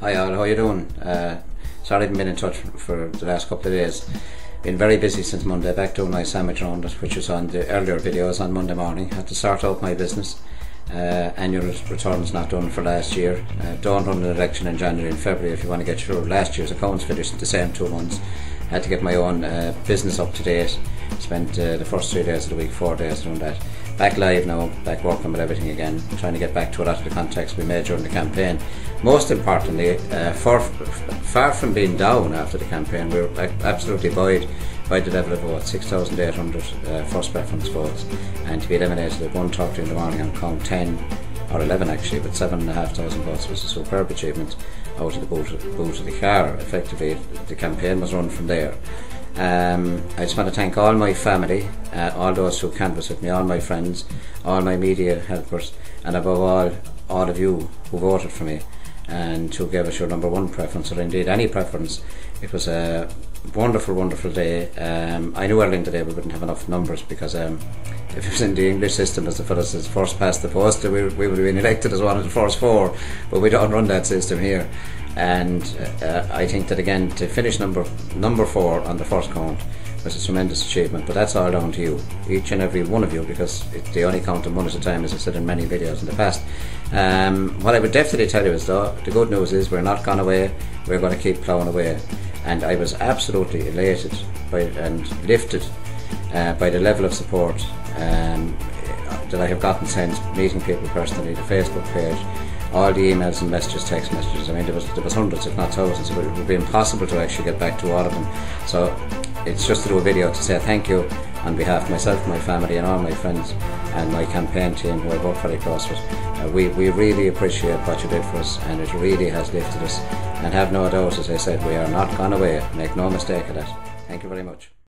Hi all, how you doing? Uh, sorry I haven't been in touch for the last couple of days. Been very busy since Monday, back doing my sandwich round, which was on the earlier videos on Monday morning. Had to start out my business. Uh, annual returns not done for last year. Uh, don't run an election in January and February if you want to get your last year's accounts finished the same two months. Had to get my own uh, business up to date. Spent uh, the first three days of the week, four days doing that. Back live now, back working with everything again, trying to get back to a lot of the contacts we made during the campaign. Most importantly, uh, far, far from being down after the campaign, we were absolutely buoyed by the level of votes 6,800 uh, first preference votes, and to be eliminated at 1.30 in the morning on count 10 or 11 actually, but 7,500 votes was a superb achievement out of the boot, boot of the car. Effectively, the campaign was run from there. Um, I just want to thank all my family, uh, all those who canvassed with me, all my friends, all my media helpers, and above all, all of you who voted for me and who gave us your number one preference, or indeed any preference. It was a wonderful, wonderful day. Um, I knew earlier today we wouldn't have enough numbers because um, if it was in the English system as the fellas as first past the post, we, we would have been elected as one of the first four, but we don't run that system here and uh, I think that again to finish number number four on the first count was a tremendous achievement. But that's all down to you, each and every one of you, because it's the only count one at a time, as I said in many videos in the past. Um, what I would definitely tell you is though the good news is we're not gone away. We're going to keep ploughing away, and I was absolutely elated by and lifted uh, by the level of support um, that I have gotten since meeting people personally, the Facebook page all the emails and messages, text messages. I mean, there was there was hundreds, if not thousands. It would be impossible to actually get back to all of them. So it's just to do a video to say thank you on behalf of myself, my family, and all my friends and my campaign team who I work very close with. Uh, we, we really appreciate what you did for us, and it really has lifted us. And have no doubt, as I said, we are not gone away. Make no mistake of that. Thank you very much.